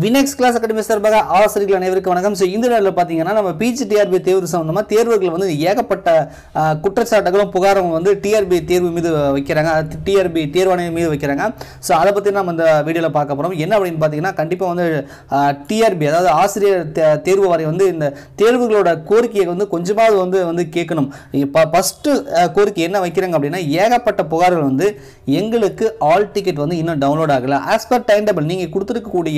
வினெக்ஸ் class academy சார்பாக ஆசிரியர்கள் அனைவருக்கும் வணக்கம். ஸோ இந்த நேரில் பார்த்தீங்கன்னா நம்ம பிஜிடிஆர்பி தேர்வு சம்மந்தமாக தேர்வுகள் வந்து ஏகப்பட்ட குற்றச்சாட்டுகளும் புகாரும் வந்து டிஆர்பி தேர்வு மீது வைக்கிறாங்க. டிஆர்பி தேர்வாணையம் மீது வைக்கிறாங்க. ஸோ அதை பற்றி நம்ம இந்த வீடியோவில் பார்க்க போகிறோம் என்ன அப்படின்னு பார்த்தீங்கன்னா கண்டிப்பாக வந்து டிஆர்பி அதாவது ஆசிரியர் தே- தேர்வு வாரியம் வந்து இந்த தேர்வுகளோட கோரிக்கையை வந்து கொஞ்சமாவது வந்து வந்து கேட்கணும். இப்போ ஃபஸ்ட்டு கோரிக்கை என்ன வைக்கிறாங்க அப்படின்னா ஏகப்பட்ட புகார்கள் வந்து எங்களுக்கு ஆல் டிக்கெட் வந்து இன்னும் டவுன்லோட் ஆகலை. ஆஸ் பர் டைம் டேபிள் நீங்கள் கொடுத்துருக்கக்கூடிய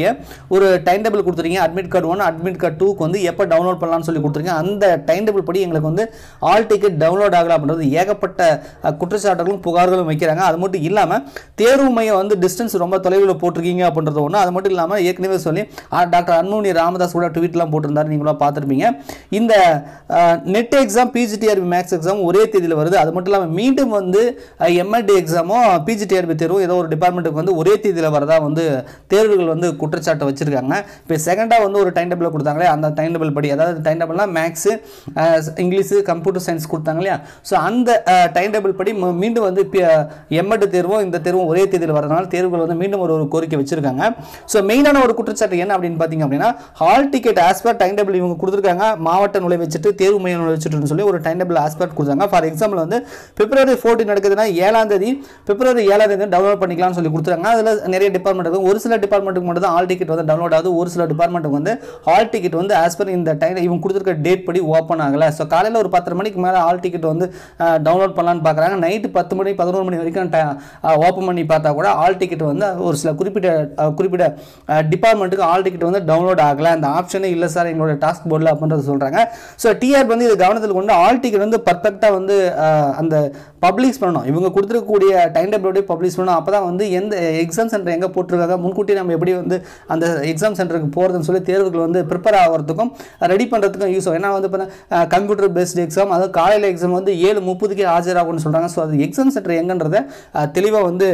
ஒரு டைம் டேபிள் கொடுத்துருக்கீங்க admit card one admit card டூக்கு வந்து எப்போ டவுன்லோட் பண்ணலாம்னு சொல்லி கொடுத்துருங்க அந்த டைம் டேபிள் படி எங்களுக்கு வந்து ஆல் டிக்கெட் டவுன்லோட் ஆகலாம் அப்படின்றது ஏகப்பட்ட குற்றச்சாட்டுகளும் புகார்களும் வைக்கிறாங்க. அது மட்டும் இல்லாமல் தேர்வு மையம் வந்து டிஸ்டன்ஸ் ரொம்ப தொலைவில் போட்டிருக்கீங்க அப்படின்றது ஒன்று அது மட்டும் இல்லாமல் ஏற்கனவே சொல்லி டாக்டர் அன்முனி ராமதாஸ் கூட ட்வீட்லாம் போட்டிருந்தாரு. நீங்களாம் பார்த்துருப்பீங்க. இந்த NET exam PGTRB maths exam ஒரே தேதியில் வருது. அது மட்டும் இல்லாமல் மீண்டும் வந்து எம்எல்டி எக்ஸாமும் பிஜிடிஆர்பி தேர்வும் ஏதோ ஒரு டிபார்ட்மெண்ட்டுக்கு வந்து ஒரே தேதியில் வரதா வந்து தேர்வுகள் வந்து குற்றச்சாட்டை வச்சு வச்சுருக்காங்க. இப்போ செகண்டாக வந்து ஒரு டைம் டேபிள் கொடுத்தாங்களே அந்த டைம் டேபிள் படி. அதாவது டைம் டேபிள்னா மேக்ஸு இங்கிலீஷு கம்ப்யூட்டர் சயின்ஸ் கொடுத்தாங்க இல்லையா? ஸோ அந்த டைம் டேபிள் படி மீண்டும் வந்து எம்எட் தேர்வும் இந்த தேர்வும் ஒரே தேதியில் வரதுனால தேர்வுகள் வந்து மீண்டும் ஒரு ஒரு கோரிக்கை வச்சிருக்காங்க. ஸோ மெயினான ஒரு குற்றச்சாட்டு என்ன அப்படின்னு பார்த்தீங்க அப்படின்னா hall ticket as per time table இவங்க கொடுத்துருக்காங்க. மாவட்ட நுழை வச்சுட்டு தேர்வு மையம் நுழைச்சிட்டுன்னு சொல்லி ஒரு டைம் டேபிள் ஆஸ்பெக்ட் கொடுத்தாங்க. ஃபார் எக்ஸாம்பிள் வந்து பிப்ரவரி ஃபோர்டீன் நடக்குதுன்னா ஏழாம் தேதி பிப்ரவரி ஏழாம் தேதி டவுன்லோட் பண்ணிக்கலாம்னு சொல்லி கொடுத்துருக்காங்க. அதில் நிறைய டிபார்ட்மெண்ட் இருக்கும் ஒரு சில டிபார்ட்மெண்ட்டுக்கு மட்டும் தான் ஹால் டிக்கெட் வந்து டவுன்லோட் ஆகுது. ஒரு சில டிபார்ட்மெண்ட்டுக்கு வந்து ஹால் டிக்கெட் வந்து ஆஸ்பர் இந்த டைம் இவங்க கொடுத்துருக்க டேட் படி ஓப்பன் ஆகலை. ஸோ காலையில் ஒரு பத்தரை மணிக்கு மேலே ஹால் டிக்கெட் வந்து டவுன்லோட் பண்ணலான்னு பார்க்குறாங்க நைட்டு பத்து மணி பதினோரு மணி வரைக்கும் ஓப்பன் பண்ணி பார்த்தா கூட ஹால் டிக்கெட் வந்து ஒரு சில குறிப்பிட்ட குறிப்பிட்ட டிபார்ட்மெண்ட்டுக்கு ஹால் டிக்கெட் வந்து டவுன்லோட் ஆகலை. அந்த ஆப்ஷனே இல்லை சார் எங்களோட டாஸ்க் போர்டில் அப்படின்றது சொல்கிறாங்க ஸோ டிஆர் வந்து இது கவனத்தில் கொண்டு ஹால் டிக்கெட் வந்து பர்ஃபெக்டாக வந்து அந்த பப்ளிஷ் பண்ணணும். இவங்க கொடுத்துருக்கக்கூடிய டைம் டேபிளோடய பப்ளிஷ் பண்ணணும். அப்போ தான் வந்து எந்த எக்ஸாம் சென்டர் எங்கே போட்டிருக்காங்க முன்கூட்டி நம்ம எப்படி வந்து அந்த எக்ஸாம் சென்டருக்கு போகிறதுன்னு சொல்லி தேர்வுகள் வந்து ப்ரிப்பேர் ஆகிறதுக்கும் ரெடி பண்ணுறதுக்கும் யூஸ் ஆகும். ஏன்னா வந்து இப்போ கம்ப்யூட்டர் பேஸ்டு எக்ஸாம் அதாவது காலையில் எக்ஸாம் வந்து ஏழு முப்பதுக்கே ஆஜராகும்னு சொல்கிறாங்க ஸோ அது எக்ஸாம் சென்டர் எங்கன்றதை தெளிவாக வந்து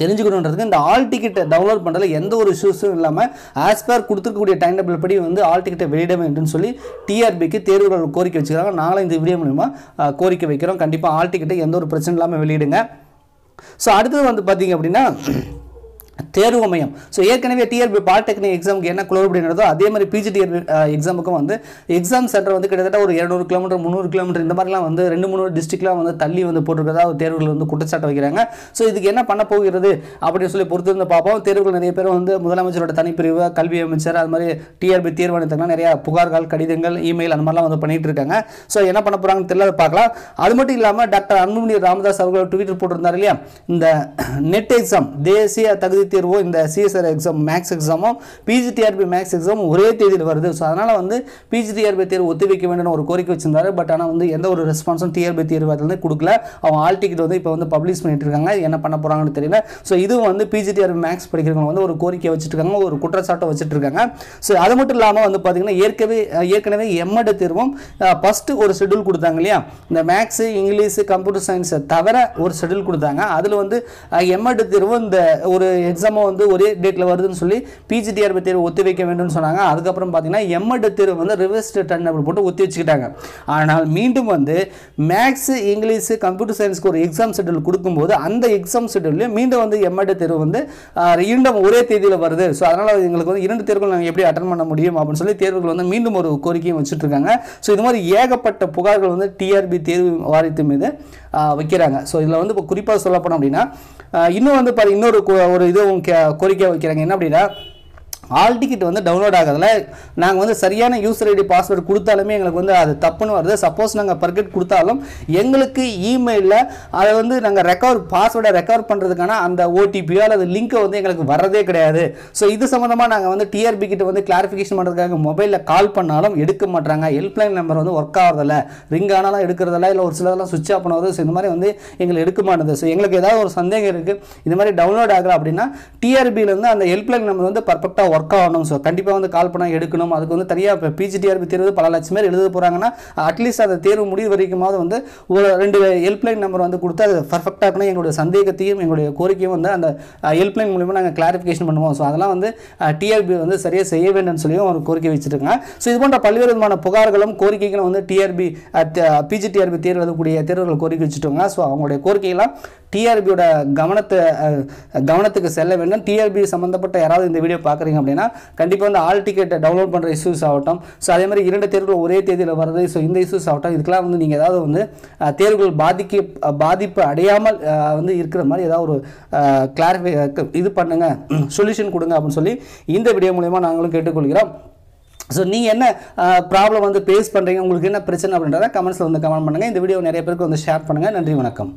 தெரிஞ்சுக்கணுன்றதுக்கு இந்த ஆல் டிக்கெட்டை டவுன்லோட் பண்ணுறதுல எந்த ஒரு இஷ்யூஸும் இல்லாமல் ஆஸ் பர் கொடுத்துருக்கக்கூடிய டைம் டேபிள் படி வந்து ஆல் டிக்கெட்டை வெளியிட வேண்டும்னு சொல்லி டிஆர்பிக்கு தேர்வுகள் கோரிக்கை வச்சுக்கிறாங்க. நாங்களும் இந்த வீடியோ மூலிமா கோரிக்கை வைக்கிறோம். கண்டிப்பாக ஆல் டிக்கெட்டை எந்த ஒரு பிரச்சனை இல்லாமல் வெளியிடுங்க. ஸோ அடுத்தது வந்து பார்த்தீங்க அப்படின்னா தேர்வு மையம் ஸோ ஏற்கனவே டிஆர்பி பாலிடெக்னிக் எக்ஸாமுக்கு என்ன குளறுபடி நடந்தோ அதே மாதிரி பிஜிடிஆர்பி எக்ஸாமுக்கும் uh, வந்து எக்ஸாம் சென்டர் வந்து கிட்டத்தட்ட ஒரு இரநூறு கிலோமீட்டர் முந்நூறு கிலோமீட்டர் இந்த மாதிரிலாம் வந்து ரெண்டு மூணு டிஸ்ட்ரிக்ட்லாம் வந்து தள்ளி வந்து போட்டிருக்கிறதா தேர்வுகள் வந்து குற்றச்சாட்டு வைக்கிறாங்க. ஸோ இதுக்கு என்ன பண்ண போகிறது அப்படின்னு சொல்லி பொறுத்திருந்து பார்ப்போம். தேர்வுகள் நிறைய பேர் வந்து முதலமைச்சரோட தனிப்பிரிவு கல்வி அமைச்சர் அது மாதிரி டிஆர்பி தேர்வாணையத்துக்குலாம் நிறைய புகார்கள் கடிதங்கள் இமெயில் அந்த மாதிரிலாம் வந்து பண்ணிட்டு இருக்காங்க. ஸோ என்ன பண்ண போகிறாங்கன்னு தெரியல பார்க்கலாம். அது மட்டும் இல்லாமல் டாக்டர் அன்புமணி ராமதாஸ் அவர்கள் ட்விட்டர் போட்டிருந்தார் இல்லையா? இந்த நெட் எக்ஸாம் தேசிய தகுதி தேர்வோ இந்த சிஎஸ்ஆர் எக்ஸாம் மேக்ஸ் எக்ஸாமோ பிஜிடிஆர்பி மேக்ஸ் எக்ஸாம் ஒரே தேதியில் வருது. ஸோ அதனால் வந்து பிஜிடிஆர்பி தேர்வு ஒத்திவைக்க வேண்டும் ஒரு கோரிக்கை வச்சிருந்தாரு. பட் ஆனால் வந்து எந்த ஒரு ரெஸ்பான்ஸும் டிஆர்பி தேர்வு அதில் கொடுக்கல. அவங்க ஆல் டிக்கெட் வந்து இப்போ வந்து பப்ளிஷ் பண்ணிட்டு இருக்காங்க. என்ன பண்ண போகிறாங்கன்னு தெரியல. ஸோ இதுவும் வந்து பிஜிடிஆர்பி மேக்ஸ் படிக்கிறவங்க வந்து ஒரு கோரிக்கை வச்சுட்டு இருக்காங்க ஒரு குற்றச்சாட்டை வச்சுட்டு இருக்காங்க ஸோ அது மட்டும் இல்லாமல் வந்து பார்த்தீங்கன்னா ஏற்கனவே ஏற்கனவே எம்எட் தேர்வும் ஃபஸ்ட்டு ஒரு ஷெடியூல் கொடுத்தாங்க இல்லையா? இந்த மேக்ஸு இங்கிலீஷு கம்ப்யூட்டர் சயின்ஸை தவிர ஒரு ஷெடியூல் கொடுத்தாங்க. அதில் வந்து எம்எட் தேர்வும் இந்த ஒரு எக்ஸாம் எக்ஸாமும் வந்து ஒரே டேட்டில் வருதுன்னு சொல்லி பிஜிடிஆர்பி தேர்வு ஒத்தி வைக்க வேண்டும்னு சொன்னாங்க. அதுக்கப்புறம் பார்த்தீங்கன்னா எம்எட் தேர்வு வந்து ரிவர்ஸ் டன் அப்படி போட்டு ஒத்தி வச்சுக்கிட்டாங்க. ஆனால் மீண்டும் வந்து மேக்ஸு இங்கிலீஷு கம்ப்யூட்டர் சயின்ஸ்க்கு ஒரு எக்ஸாம் ஷெட்யூல் கொடுக்கும்போது அந்த எக்ஸாம் ஷெட்யூல்லையும் மீண்டும் வந்து எம்எட் தேர்வு வந்து இரண்டும் ஒரே தேதியில் வருது. ஸோ அதனால் எங்களுக்கு வந்து இரண்டு தேர்வுகள் நாங்கள் எப்படி அட்டன் பண்ண முடியும் அப்படின்னு சொல்லி தேர்வுகள் வந்து மீண்டும் ஒரு கோரிக்கையும் வச்சுட்டு இருக்காங்க ஸோ இது மாதிரி ஏகப்பட்ட புகார்கள் வந்து டிஆர்பி தேர்வு வாரியத்து மீது வைக்கிறாங்க. ஸோ இதில் வந்து இப்போ குறிப்பாக சொல்லப்போனோம் அப்படின்னா இன்னும் வந்து பாரு இன்னொரு கோ- ஒரு இதுவும் கோரிக்கை வைக்கிறாங்க. என்ன அப்படின்னா ஆல் டிக்கெட் வந்து டவுன்லோட் ஆகிறதுல நாங்கள் வந்து சரியான யூசர் ஐடி பாஸ்வேர்டு கொடுத்தாலுமே எங்களுக்கு வந்து அது தப்புன்னு வருது. சப்போஸ் நாங்கள் பர்கெட் கொடுத்தாலும் எங்களுக்கு இமெயிலில் அதை வந்து நாங்கள் ரெக்கவர் பாஸ்வேர்டை ரெக்கவர் பண்ணுறதுக்கான அந்த ஓடிபியோ அல்லது லிங்க்கை வந்து எங்களுக்கு வரதே கிடையாது. ஸோ இது சம்மந்தமாக நாங்கள் வந்து டிஆர்பி கிட்ட வந்து கிளாரிஃபிகேஷன் பண்ணுறதுக்காக மொபைலில் கால் பண்ணாலும் எடுக்க மாட்டாங்க ஹெல்ப்லைன் நம்பர் வந்து ஒர்க் ஆகிறதில்ல ரிங் ஆனாலும் எடுக்கிறதில்ல. இல்லை ஒரு சிலதெல்லாம் சுவிட்ச் ஆஃப் பண்ணுவது. ஸோ இந்த மாதிரி வந்து எங்களுக்கு எடுக்க மாட்டேது ஸோ எங்களுக்கு ஏதாவது ஒரு சந்தேகம் இருக்குது இந்த மாதிரி டவுன்லோட் ஆகல அப்படின்னா டிஆர்பியிலேருந்து அந்த ஹெல்ப்லைன் நம்பர் வந்து பர்ஃபெக்டாக ஒர்க் ஒர்க் ஆகணும். ஸோ கண்டிப்பாக வந்து கால் பண்ணால் எடுக்கணும். அதுக்கு வந்து தனியாக இப்போ பிஜிடிஆர்பி தேர்வு பல லட்சம் பேர் எழுத போகிறாங்கன்னா அட்லீஸ்ட் அந்த தேர்வு முடிவு வரைக்குமாவது வந்து ஒரு ரெண்டு ஹெல்ப்லைன் நம்பர் வந்து கொடுத்து அது பர்ஃபெக்டாக இருக்கணும் எங்களுடைய சந்தேகத்தையும் எங்களுடைய கோரிக்கையும் வந்து அந்த ஹெல்ப்லைன் மூலிமா நாங்கள் கிளாரிஃபிகேஷன் பண்ணுவோம். ஸோ அதெல்லாம் வந்து டிஆர்பி வந்து சரியாக செய்ய வேண்டும்னு சொல்லியும் ஒரு கோரிக்கை வச்சுருக்காங்க. ஸோ இது போன்ற பல்வேறு விதமான புகார்களும் கோரிக்கைகளும் வந்து டிஆர்பி பிஜிடிஆர்பி தேர்வு எழுதக்கூடிய தேர்வுகள் கோரிக்கை வச்சுட்டோங்க ஸோ அவங்களுடைய கோரிக்கையெல்லாம் டிஆர்பியோட கவனத்தை கவனத்துக்கு செல்ல வேண்டும். டிஆர்பி சம்மந்தப்பட்ட யாராவது இந்த வீடியோ பார்க்குறீங்க அப்படின்னா கண்டிப்பாக வந்து ஆல் டிக்கெட்டை டவுன்லோட் பண்ணுற இஷ்யூஸ் ஆகட்டும். ஸோ அதே மாதிரி இரண்டு தேர்வுகள் ஒரே தேதியில் வர்றது. ஸோ இந்த இஷ்யூஸ் ஆகட்டும். இதுக்கெல்லாம் வந்து நீங்கள் ஏதாவது வந்து தேர்வுகள் பாதிக்க பாதிப்பு அடையாமல் வந்து இருக்கிற மாதிரி ஏதாவது ஒரு கிளாரிஃபை இது பண்ணுங்க. சொல்யூஷன் கொடுங்க அப்படின்னு சொல்லி இந்த வீடியோ மூலயமா நாங்களும் கேட்டுக்கொள்கிறோம். ஸோ நீங்கள் என்ன ப்ராப்ளம் வந்து ஃபேஸ் பண்ணுறீங்க உங்களுக்கு என்ன பிரச்சனை அப்படின்றத கமெண்ட்ஸில் வந்து கமெண்ட் பண்ணுங்கள் இந்த வீடியோ நிறைய பேருக்கு வந்து ஷேர் பண்ணுங்கள் நன்றி வணக்கம்.